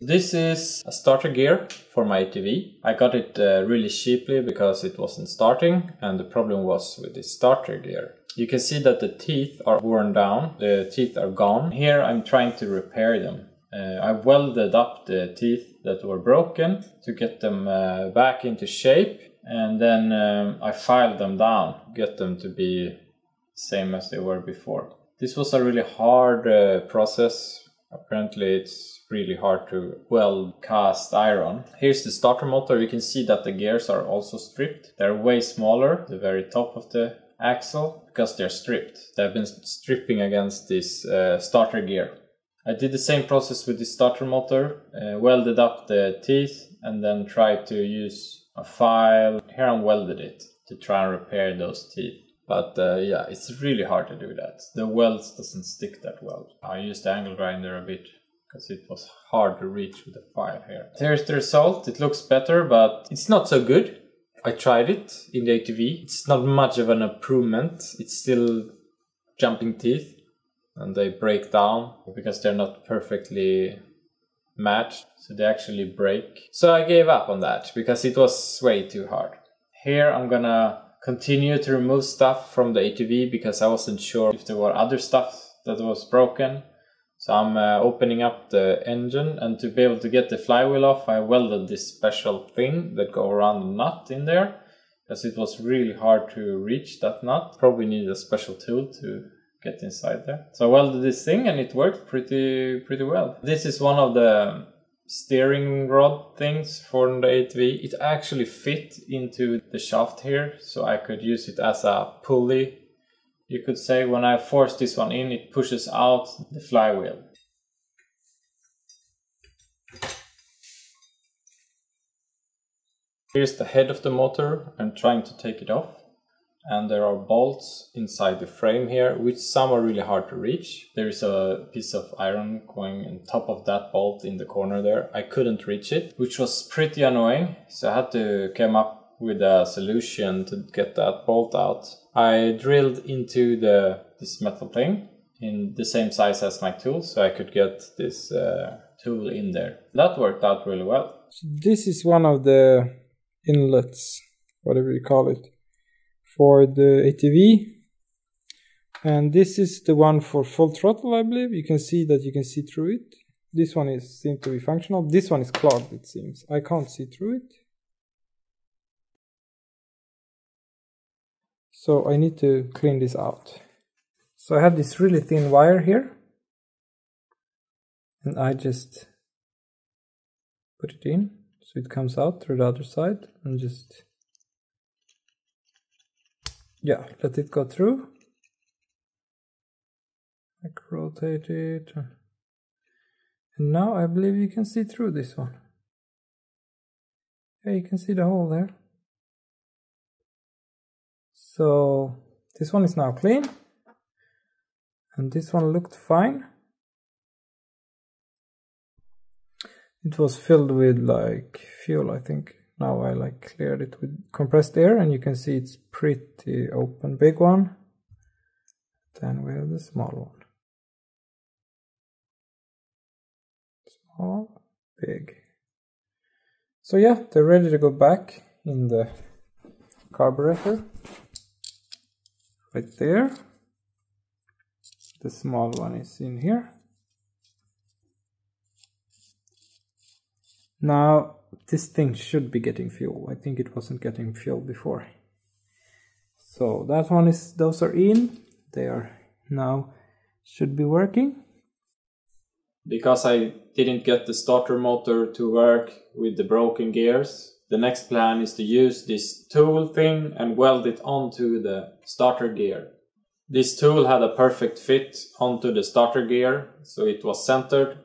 This is a starter gear for my ATV. I got it uh, really cheaply because it wasn't starting and the problem was with the starter gear. You can see that the teeth are worn down, the teeth are gone. Here I'm trying to repair them. Uh, I welded up the teeth that were broken to get them uh, back into shape and then um, I filed them down, get them to be same as they were before. This was a really hard uh, process. Apparently it's really hard to weld cast iron. Here's the starter motor. You can see that the gears are also stripped. They're way smaller, the very top of the axle, because they're stripped. They've been stripping against this uh, starter gear. I did the same process with the starter motor, uh, welded up the teeth and then tried to use a file. Here I welded it to try and repair those teeth. But uh, yeah, it's really hard to do that. The welds doesn't stick that well. I used the angle grinder a bit because it was hard to reach with the file here. Here's the result. It looks better, but it's not so good. I tried it in the ATV. It's not much of an improvement. It's still jumping teeth and they break down because they're not perfectly matched. So they actually break. So I gave up on that because it was way too hard. Here I'm gonna continue to remove stuff from the ATV because I wasn't sure if there were other stuff that was broken so I'm uh, opening up the engine and to be able to get the flywheel off I welded this special thing that go around the nut in there because it was really hard to reach that nut. Probably need a special tool to get inside there. So I welded this thing and it worked pretty pretty well. This is one of the steering rod things for the ATV. It actually fit into the shaft here so I could use it as a pulley you could say when I force this one in, it pushes out the flywheel. Here's the head of the motor. I'm trying to take it off. And there are bolts inside the frame here, which some are really hard to reach. There is a piece of iron going on top of that bolt in the corner there. I couldn't reach it, which was pretty annoying. So I had to come up with a solution to get that bolt out. I drilled into the this metal thing in the same size as my tool so I could get this uh, tool in there. That worked out really well. So this is one of the inlets, whatever you call it, for the ATV. And this is the one for full throttle, I believe. You can see that you can see through it. This one is seems to be functional. This one is clogged, it seems. I can't see through it. So I need to clean this out. So I have this really thin wire here. And I just put it in so it comes out through the other side and just yeah let it go through. Like rotate it. And now I believe you can see through this one. Yeah you can see the hole there. So this one is now clean. And this one looked fine. It was filled with like fuel I think now I like cleared it with compressed air and you can see it's pretty open. Big one. Then we have the small one. Small big. So yeah they're ready to go back in the carburetor. Right there. The small one is in here. Now this thing should be getting fuel. I think it wasn't getting fuel before. So that one is those are in. They are now should be working. Because I didn't get the starter motor to work with the broken gears the next plan is to use this tool thing and weld it onto the starter gear. This tool had a perfect fit onto the starter gear, so it was centered,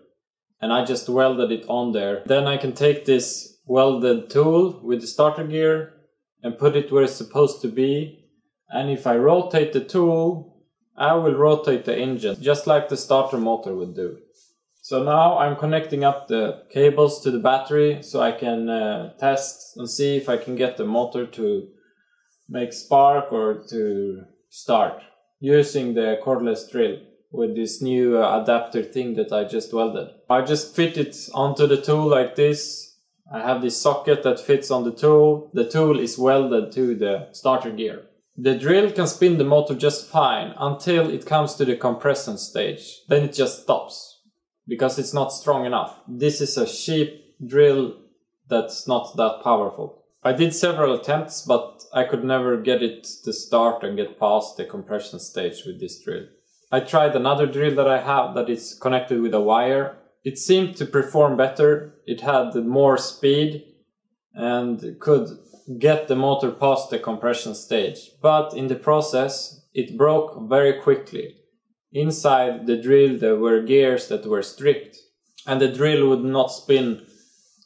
and I just welded it on there. Then I can take this welded tool with the starter gear and put it where it's supposed to be, and if I rotate the tool, I will rotate the engine, just like the starter motor would do. So now I'm connecting up the cables to the battery so I can uh, test and see if I can get the motor to make spark or to start using the cordless drill. With this new uh, adapter thing that I just welded. I just fit it onto the tool like this. I have this socket that fits on the tool. The tool is welded to the starter gear. The drill can spin the motor just fine until it comes to the compression stage. Then it just stops because it's not strong enough. This is a cheap drill that's not that powerful. I did several attempts, but I could never get it to start and get past the compression stage with this drill. I tried another drill that I have that is connected with a wire. It seemed to perform better. It had more speed and could get the motor past the compression stage. But in the process, it broke very quickly. Inside the drill there were gears that were stripped and the drill would not spin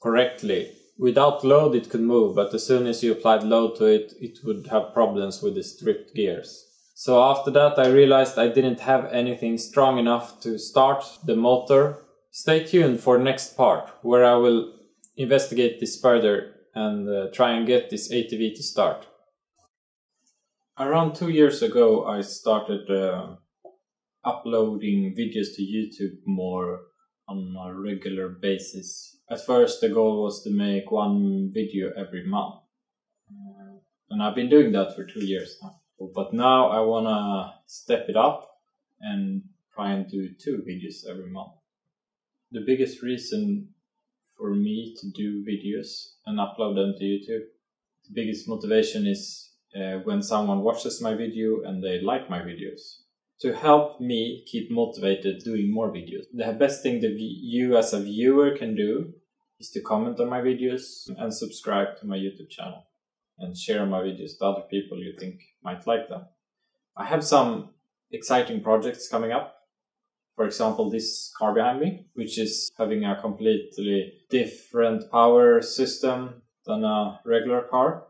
correctly. Without load it could move, but as soon as you applied load to it, it would have problems with the stripped gears. So after that I realized I didn't have anything strong enough to start the motor. Stay tuned for next part where I will investigate this further and uh, try and get this ATV to start. Around two years ago I started uh, uploading videos to YouTube more on a regular basis. At first, the goal was to make one video every month. And I've been doing that for two years now. But now I wanna step it up and try and do two videos every month. The biggest reason for me to do videos and upload them to YouTube, the biggest motivation is uh, when someone watches my video and they like my videos to help me keep motivated doing more videos. The best thing that you as a viewer can do is to comment on my videos and subscribe to my YouTube channel and share my videos to other people you think might like them. I have some exciting projects coming up. For example, this car behind me, which is having a completely different power system than a regular car.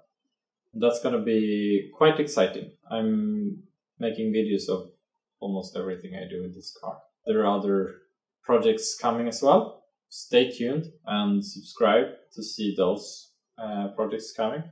That's gonna be quite exciting. I'm making videos of almost everything I do with this car. There are other projects coming as well. Stay tuned and subscribe to see those uh, projects coming.